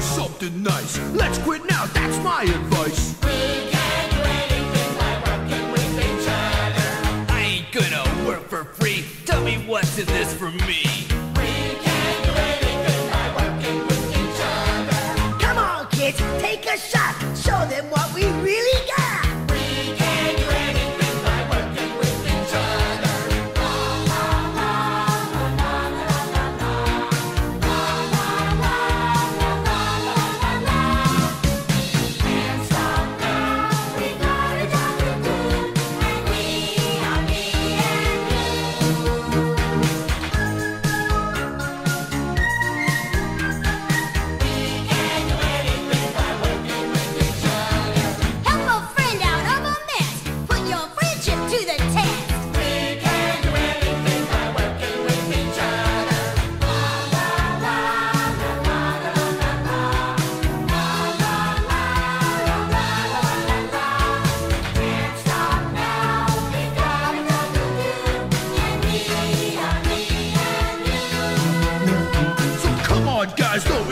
something nice. Let's quit now, that's my advice. We can do anything by working with each other. I ain't gonna work for free. Tell me what's in this for me. We can do anything by working with each other. Come on, kids, take a shot. Show them what we really got.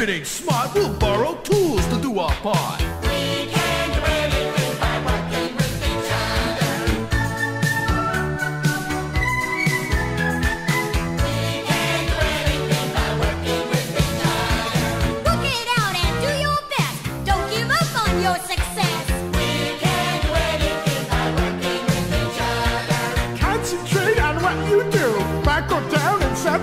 it ain't smart. We'll borrow tools to do our part. We can do anything by working with each other. We can do anything by working with each other. Work it out and do your best. Don't give up on your success. We can do anything by working with each other. Concentrate on what you do. Back or down, it's up.